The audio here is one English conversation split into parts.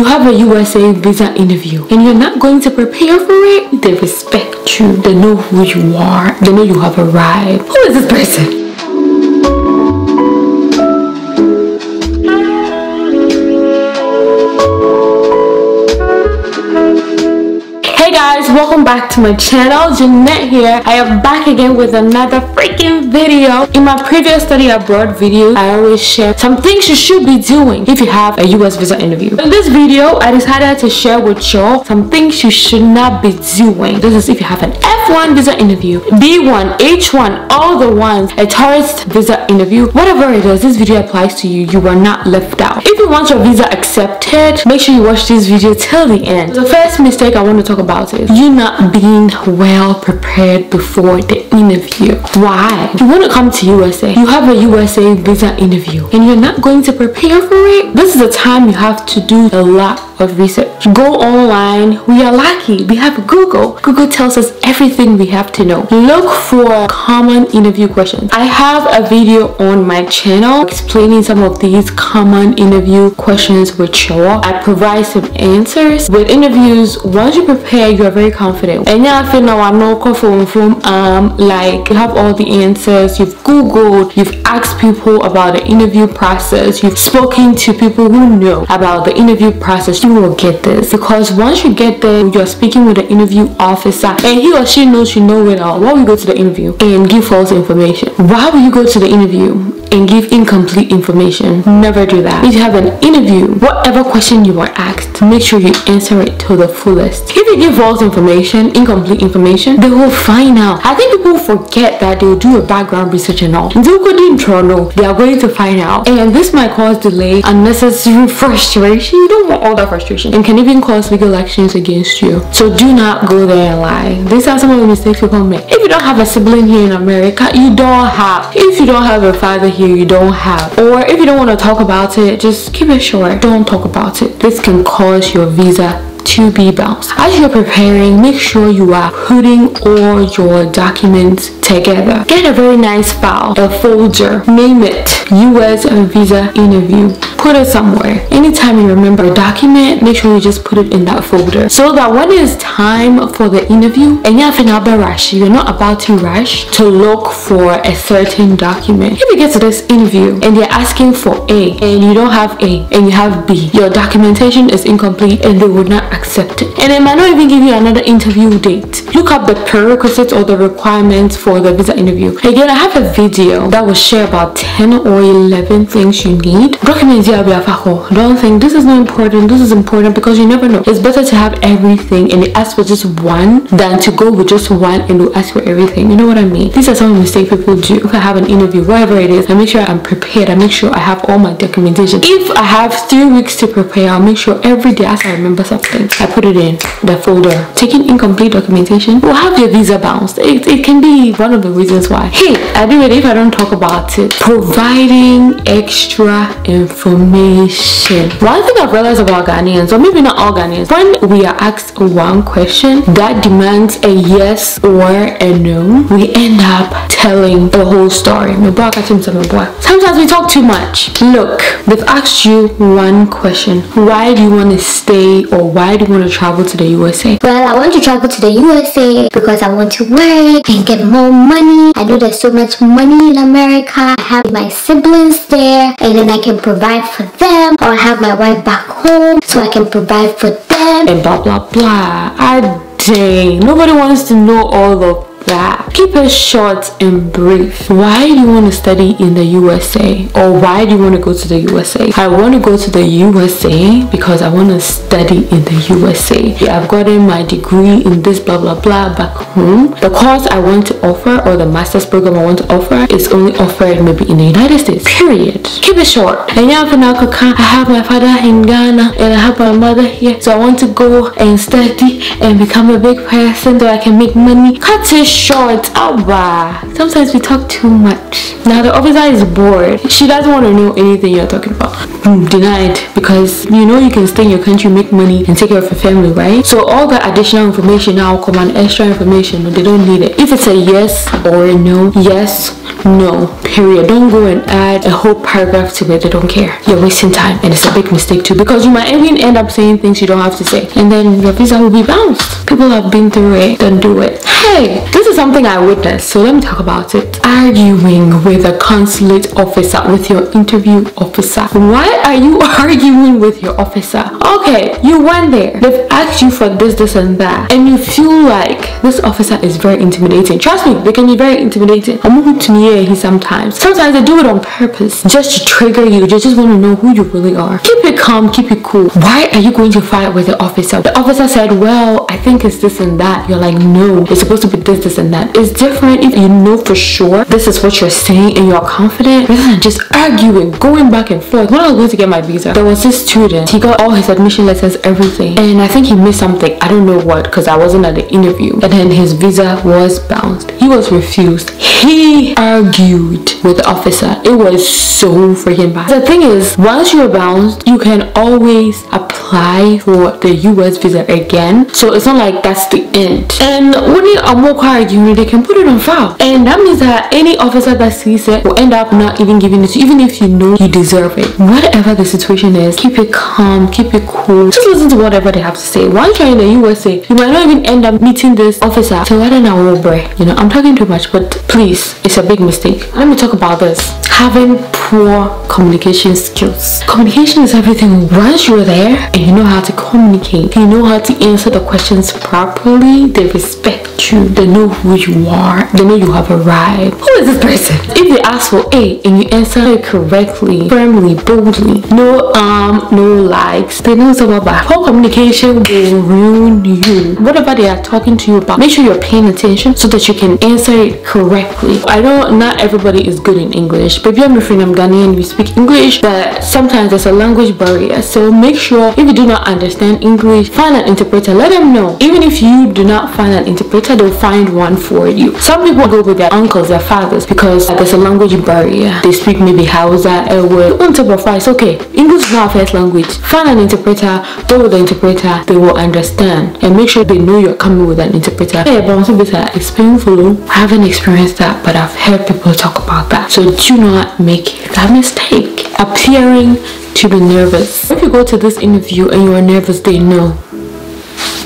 you have a USA visa interview and you're not going to prepare for it, they respect you. They know who you are. They know you have arrived. Who is this person? Guys welcome back to my channel. Jeanette here. I am back again with another freaking video. In my previous study abroad video I always share some things you should be doing if you have a US visa interview. In this video I decided to share with y'all some things you should not be doing. This is if you have an F1 visa interview B1 H1 all the ones a tourist visa interview whatever it is this video applies to you. You are not left out. If you want your visa accepted make sure you watch this video till the end. The first mistake I want to talk about you not being well prepared before the interview. Why? You want to come to USA. You have a USA visa interview and you're not going to prepare for it. This is a time you have to do a lot of research. Go online. We are lucky. We have Google. Google tells us everything we have to know. Look for common interview questions. I have a video on my channel explaining some of these common interview questions which show up. I provide some answers. With interviews, once you prepare, you are very confident. And yeah, I feel now I'm not from from um like you have all the answers. You've Googled, you've asked people about the interview process, you've spoken to people who know about the interview process. You will get this. Because once you get there you're speaking with the interview officer and he or she knows you know it all. Why will you go to the interview and give false information? Why would you go to the interview and give incomplete information? Never do that. If you have an interview whatever question you are asked make sure you answer it to the fullest. If you give false information incomplete information they will find out. I think people forget that they'll do a background research and all. Toronto they are going to find out. And this might cause delay unnecessary frustration. You don't want all that frustration. And can even cause legal actions against you. So do not go there and lie. These are some of the mistakes people make. If you don't have a sibling here in america you don't have. If you don't have a father here you don't have. Or if you don't want to talk about it just keep it short. Don't talk about it. This can cause your visa to be bounced. As you're preparing, make sure you are putting all your documents together. Get a very nice file, a folder, name it US visa interview. Put it somewhere. Anytime you remember a document, make sure you just put it in that folder so that when it's time for the interview and you're not rush, you're not about to rush to look for a certain document. If you get to this interview and they're asking for A and you don't have A and you have B, your documentation is incomplete and they would not accept it. And they might not even give you another interview date. Look up the prerequisites or the requirements for the visa interview. Again, I have a video that will share about 10 or 11 things you need. Don't think this is not important, this is important because you never know. It's better to have everything and they ask for just one than to go with just one and they ask for everything. You know what I mean? These are some mistakes people do. If I have an interview, whatever it is, I make sure I'm prepared. I make sure I have all my documentation. If I have three weeks to prepare, I'll make sure every day as I remember something, I put it in the folder. Taking incomplete documentation will have your visa bounced. It, it can be one of the reasons why. Hey, I do it if I don't talk about it. Extra information. One thing I've realized about Ghanaians, or maybe not all Ghanaians, when we are asked one question that demands a yes or a no, we end up telling the whole story. Sometimes we talk too much. Look, they've asked you one question. Why do you want to stay or why do you want to travel to the USA? Well, I want to travel to the USA because I want to work and get more money. I know there's so much money in America. I have my siblings there and then I can provide for them or have my wife back home so I can provide for them and blah blah blah. I dang. Nobody wants to know all of that. Keep it short and brief. Why do you want to study in the USA? Or why do you want to go to the USA? I want to go to the USA because I want to study in the USA. I've gotten my degree in this blah blah blah back home. The course I want to offer or the master's program I want to offer is only offered maybe in the United States. Period. Keep it short. And yeah, I have my father in Ghana and I have my mother here. So I want to go and study and become a big person so I can make money. Cut it. Abba. Sometimes we talk too much. Now the officer is bored. She doesn't want to know anything you're talking about. Denied because you know you can stay in your country, make money, and take care of your family, right? So all the additional information now come on extra information, they don't need it. If it's a yes or a no, yes No, period. Don't go and add a whole paragraph to it. They don't care. You're wasting time and it's a big mistake too because you might even end up saying things you don't have to say and then your visa will be bounced. People have been through it. Don't do it. Hey, this is something I witnessed, so let me talk about it. Arguing with a consulate officer, with your interview officer. Why are you arguing with your officer? Okay, you went there. They've asked you for this, this, and that, and you feel like this officer is very intimidating. Trust me, they can be very intimidating. I'm to he sometimes. Sometimes they do it on purpose, just to trigger you. They just want to know who you really are. Keep it calm, keep it cool. Why are you going to fight with the officer? The officer said, well, I think it's this and that. You're like, no, it's supposed to be this, this, and that. It's different if you know for sure this is what you're saying and you're confident rather than just arguing, going back and forth. When I was going to get my visa, there was this student. He got all his admission letters, everything, and I think he missed something. I don't know what because I wasn't at the interview. And then his visa was bounced. He was refused. He argued with the officer. It was so freaking bad. The thing is, once you're bounced, you can always apply for the US visa again. So it's not like that's the end. And when you are more quiet arguing, they can put it on file. And that means that any officer that sees it will end up not even giving it to you, even if you know you deserve it. Whatever the situation is, keep it calm, keep it cool. Just listen to whatever they have to say. Once you're in the USA, you might not even end up meeting this officer. So I don't know, oh You know, I'm talking too much, but please, it's a big mistake. Let me talk about this. Having poor communication skills. Communication is everything. Once you're there and you know how to communicate, you know how to answer the questions properly, they respect you, they know who you are, they know you have arrived. Who is this person? If they ask for A and you answer it correctly, firmly, boldly, no um, no likes, they know it's about bad. Poor communication will ruin you. Whatever they are talking to you about, make sure you're paying attention so that you can answer it correctly. I don't not everybody is good in English, but if you're my friend, I'm Ghanaian, we speak English, but sometimes there's a language barrier. So make sure if you do not understand English, find an interpreter. Let them know. Even if you do not find an interpreter, they'll find one for you. Some people go with their uncles, their fathers, because there's a language barrier. They speak maybe Hausa, top of It's okay. English is not our first language. Find an interpreter, go with the interpreter, they will understand. And make sure they know you're coming with an interpreter. Hey, but also it's painful. I haven't experienced that, but I've heard people talk about that. So do not make that mistake. Appearing to be nervous. If you go to this interview and you are nervous, they know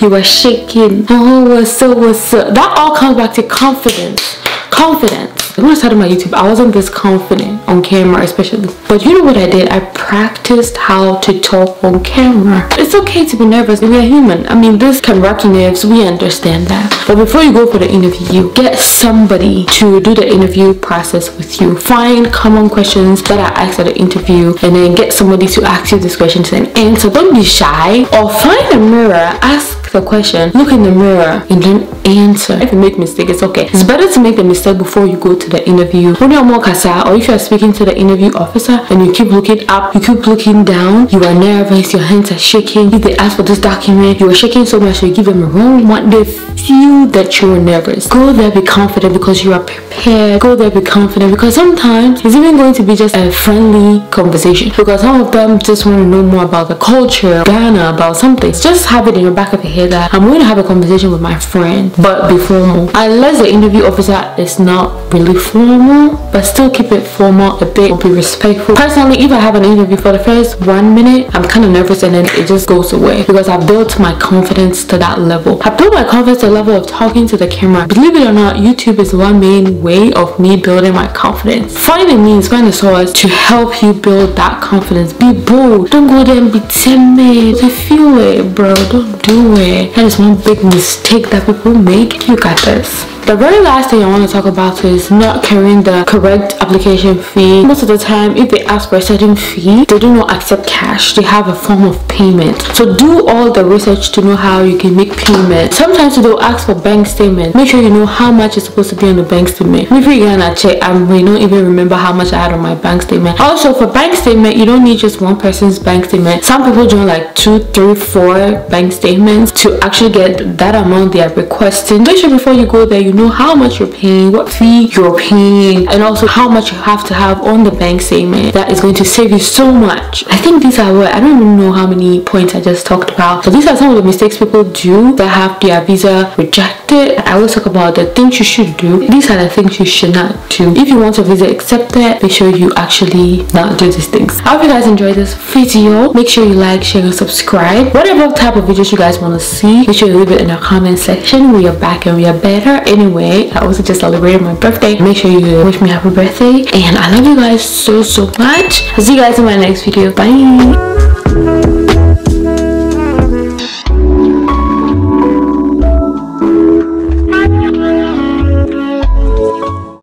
you were shaking. Oh, what's up, what's up? That all comes back to confidence. Confidence. When I started my YouTube, I wasn't this confident on camera, especially. But you know what I did? I practiced how to talk on camera. It's okay to be nervous. We are human. I mean, this can rock your nerves. We understand that. But before you go for the interview, you get somebody to do the interview process with you. Find common questions that are asked at the interview and then get somebody to ask you these questions and answer. Don't be shy or find a mirror. Ask the question, look in the mirror and then answer. If you make mistake, it's okay. It's better to make a mistake before you go to the interview. When you're more kasa or if you're speaking to the interview officer and you keep looking up, you keep looking down, you are nervous, your hands are shaking. If they ask for this document, you are shaking so much you give them a wrong one. They feel that you're nervous. Go there, be confident because you are prepared. Go there, be confident because sometimes it's even going to be just a friendly conversation because some of them just want to know more about the culture, Ghana, about something. Just have it in your back of your head that I'm going to have a conversation with my friend, but be formal. Unless the interview officer is not really formal, but still keep it formal a bit, be respectful. Personally, if I have an interview for the first one minute, I'm kind of nervous and then it just goes away because I've built my confidence to that level. I built my confidence to the level of talking to the camera. Believe it or not, YouTube is one main way of me building my confidence. Find means, find a source to help you build that confidence. Be bold. Don't go there and be timid. They feel it, bro. Don't do it. That is one big mistake that people make. You got this. The very last thing I want to talk about is not carrying the correct application fee. Most of the time, if they ask for a certain fee, they do not accept cash. They have a form of payment. So do all the research to know how you can make payment. Sometimes they'll ask for bank statement. Make sure you know how much is supposed to be on the bank statement. If you're gonna check, I may not even remember how much I had on my bank statement. Also, for bank statement, you don't need just one person's bank statement. Some people join like two, three, four bank statements to actually get that amount they are requesting. Make sure before you go there, you know know how much you're paying, what fee you're paying, and also how much you have to have on the bank statement. That is going to save you so much. I think these are what I don't even know how many points I just talked about. So these are some of the mistakes people do that have their visa rejected. I always talk about the things you should do. These are the things you should not do. If you want your visa accepted, make sure you actually not do these things. I hope you guys enjoyed this video. Make sure you like, share, and subscribe. Whatever type of videos you guys want to see, make sure you leave it in the comment section. We are back and we are better. Anyway, I also just celebrated my birthday. Make sure you wish me happy birthday. And I love you guys so, so much. I'll see you guys in my next video. Bye.